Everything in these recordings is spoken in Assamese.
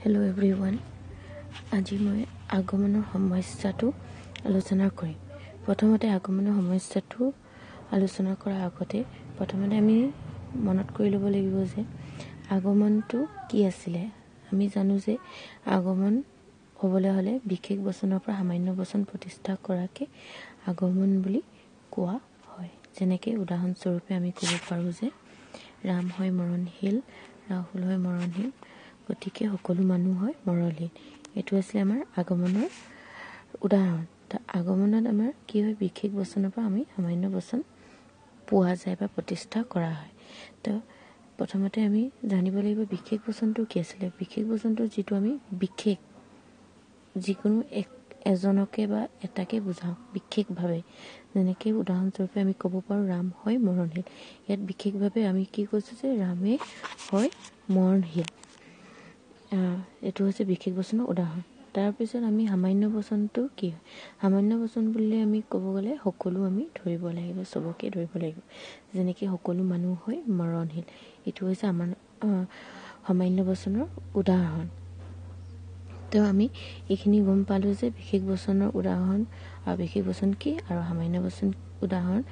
হেল্ল' এভৰি ওৱান আজি মই আগমনৰ সমস্যাটো আলোচনা কৰিম। প্ৰথমতে আগমনৰ সমস্যাটো আলোচনা কৰাৰ আগতে প্ৰথমতে আমি মনত কৰি ল'ব লাগিব যে আগমনটো কি আছিলে। আমি জানো যে আগমন হ'বলৈ হ'লে বিশেষ বচনৰ পৰা সামান্য বচন প্ৰতিষ্ঠা কৰাকে আগমন বুলি কোৱা হয়। যেনেকৈ উদাহৰণস্বৰূপে আমি ক'ব পাৰোঁ যে ৰাম হয় মৰণশীল ৰাহুল হয় মৰণশীল গতিকে সকলো মানুহ হয় মৰলীন। এইটো আছিলে আমাৰ আগমনৰ উদাহৰণ। আগমনত আমাৰ কি হয় বিশেষ বচনৰ পৰা আমি সামান্য বচন পোৱা যায় বা প্ৰতিষ্ঠা কৰা হয়। তো প্ৰথমতে আমি জানিব লাগিব বিশেষ বচনটো কি আছিলে। বিশেষ বচনটো যিটো আমি বিশেষ যিকোনো এক এজনকে বা এটাকে বুজাওঁ বিশেষভাৱে। যেনেকৈ উদাহৰণস্বৰূপে আমি ক'ব পাৰোঁ ৰাম হয় মৰণশীল। ইয়াত বিশেষভাৱে আমি কি কৈছোঁ যে ৰামে হয় মৰণশীল। এইটো হৈছে বিশেষ বচনৰ উদাহৰণ। তাৰপিছত আমি সামান্য বচনটো কি হয়? সামান্য বচন বুলিলে আমি ক'ব গ'লে সকলো আমি ধৰিব লাগিব চবকে ধৰিব লাগিব। যেনেকৈ সকলো মানুহ হয় মৰণশীল। এইটো হৈছে আমাৰ সামান্য বচনৰ উদাহৰণ। তো আমি এইখিনি গম পালোঁ যে বিশেষ বচনৰ উদাহৰণ আৰু বিশেষ বচন কি আৰু সামান্য বচন উদাহৰণ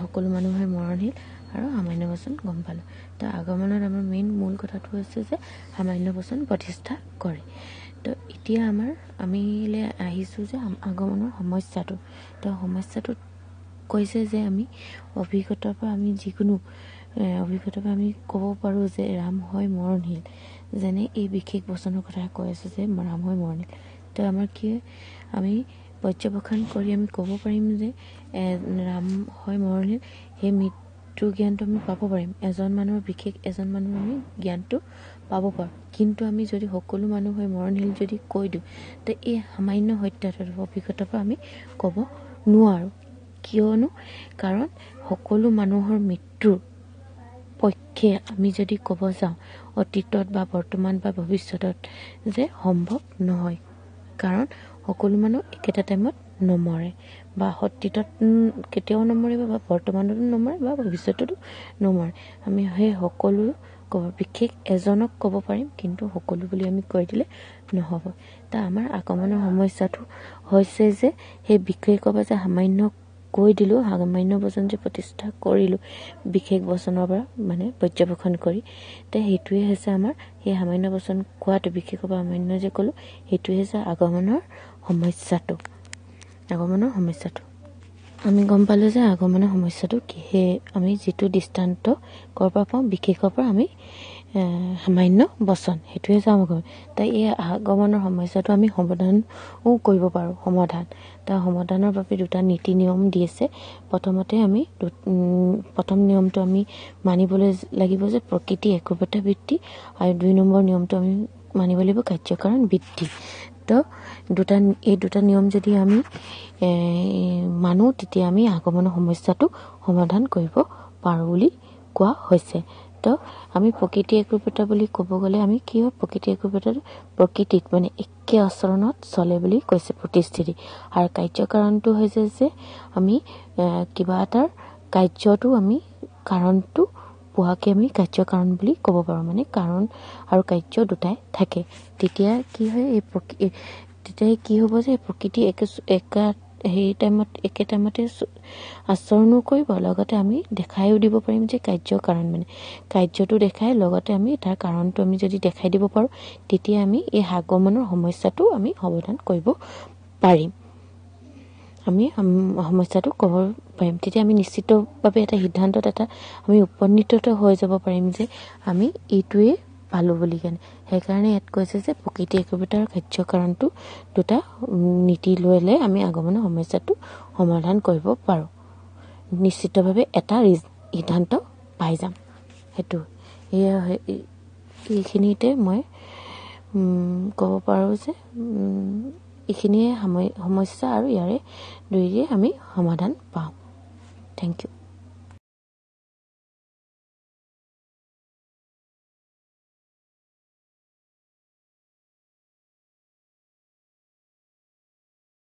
সকলো মানুহ মৰণশীল। আৰু সামান্য বচন গম পালোঁ। তো আগমনত আমাৰ মেইন মূল কথাটো হৈছে যে সামান্য বচন প্ৰতিষ্ঠা কৰে। তো এতিয়া আমাৰ আমিলে আহিছোঁ যে আগমনৰ সমস্যাটো। তো সমস্যাটোত কৈছে যে আমি অভিজ্ঞতাৰ পৰা আমি যিকোনো অভিজ্ঞতাৰ পৰা আমি ক'ব পাৰোঁ যে ৰাম হয় মৰণশীল যেনে এই বিশেষ বচনৰ কথা কৈ আছোঁ যে ৰাম হয় মৰণশীল তো আমাৰ কি আমি পৰ্যবেক্ষণ কৰি আমি ক'ব পাৰিম যে ৰাম হয় মৰণশীল সেই মৃত্যুৰ জ্ঞানটো আমি পাব পাৰিম। এজন মানুহৰ বিশেষ এজন মানুহৰ আমি জ্ঞানটো পাব পাৰোঁ। কিন্তু আমি যদি সকলো মানুহ হৈ মৰণশীল যদি কৈ দিওঁ তে এই সামান্য সত্যাটো অভিজ্ঞতাৰ পৰা আমি ক'ব নোৱাৰোঁ। কিয়নো কাৰণ সকলো মানুহৰ মৃত্যুৰ পক্ষে আমি যদি ক'ব যাওঁ অতীতত বা বৰ্তমান বা ভৱিষ্যতত যে সম্ভৱ নহয়। কাৰণ সকলো মানুহ একেটা টাইমত নমৰে বা অতীতত কেতিয়াও নমৰে বা বৰ্তমানতো নমৰে বা ভৱিষ্যততো নমৰে। আমি সেই সকলো ক'ব বিশেষ এজনক ক'ব পাৰিম কিন্তু সকলো বুলি আমি কৈ দিলে নহ'ব। তা আমাৰ আগমনৰ সমস্যাটো হৈছে যে সেই বিশেষ ক'ব যে সামান্য কৈ দিলোঁ সামান্য বচন যে প্ৰতিষ্ঠা কৰিলোঁ বিশেষ বচনৰ পৰা মানে পৰ্যবেক্ষণ কৰি তে সেইটোৱে হৈছে আমাৰ সেই সামান্য বচন কোৱাটো। বিশেষ বা সামান্য যে ক'লোঁ সেইটোৱে হৈছে আগমনৰ সমস্যাটো। আগমনৰ সমস্যাটো। আমি গম পালোঁ যে আগমনৰ সমস্যাটো কি। সেই আমি যিটো দৃষ্টান্ত ক'ৰ পৰা পাওঁ বিশেষৰ পৰা আমি সামান্য বচন সেইটোৱে হৈছে আমাৰ তাই এই আগমনৰ সমস্যাটো আমি সমাধানো কৰিব পাৰোঁ সমাধান। তাৰ সমাধানৰ বাবে দুটা নীতি নিয়ম দি আছে। প্ৰথমতে আমি প্ৰথম নিয়মটো আমি মানিবলৈ লাগিব যে প্ৰকৃতি একোপেটা বৃত্তি আৰু দুই নম্বৰ নিয়মটো আমি মানিব লাগিব কাৰ্যকাৰণ বৃত্তি। তো দুটা এই দুটা নিয়ম যদি আমি মানো তেতিয়া আমি আগমনৰ সমস্যাটো সমাধান কৰিব পাৰোঁ বুলি কোৱা হৈছে। তো আমি প্ৰকৃতি একৰূপতা বুলি ক'ব গ'লে আমি কি হয় প্ৰকৃতি একৰূপতাটো প্ৰকৃতিত মানে একে আচৰণত চলে বুলি কৈছে প্ৰতিস্থিতি আৰু কাৰ্যকাৰণটো হৈছে যে আমি কিবা এটাৰ কাৰ্যটো আমি কাৰণটো পোৱাকৈ আমি কাৰ্যকাৰণ বুলি ক'ব পাৰোঁ মানে কাৰণ আৰু কাৰ্য দুটাই থাকে। তেতিয়া কি হয় এই তেতিয়া কি হ'ব যে প্ৰকৃতি একে একা সেই টাইমত একে টাইমতে আচৰণো কৰিব লগতে আমি দেখাইও দিব পাৰিম যে কাৰ্য কাৰণ মানে। কাৰ্যটো দেখাই লগতে আমি তাৰ কাৰণটো আমি যদি দেখাই দিব পাৰোঁ তেতিয়া আমি এই আগমনৰ সমস্যাটো আমি সমাধান কৰিব পাৰিম। আমি সমস্যাটো ক'ব পাৰিম। তেতিয়া আমি নিশ্চিতভাৱে এটা সিদ্ধান্তত এটা আমি উপনীত হৈ যাব পাৰিম যে আমি এইটোৱে পালোঁ বুলি কেনে। সেইকাৰণে ইয়াত কৈছে যে প্ৰকৃতি একবিতাৰ কাৰ্যকাৰণটো দুটা নীতি লৈ আমি আগমনৰ সমস্যাটো সমাধান কৰিব পাৰোঁ। নিশ্চিতভাৱে এটা সিদ্ধান্ত পাই যাম। সেইটো এয়া এইখিনিতে মই ক'ব পাৰোঁ যে এইখিনিয়ে সমস্যা আৰু ইয়াৰে দুয়োৰে আমি সমাধান পাওঁ। Thank U